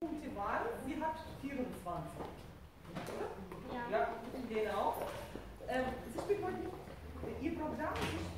Punkte waren, sie hat 24. Ja. Ja, genau. Ähm, sie spielt heute ihr Programm, sie